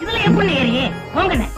இதுல எப்படி ஏறியே போங்கண்ணே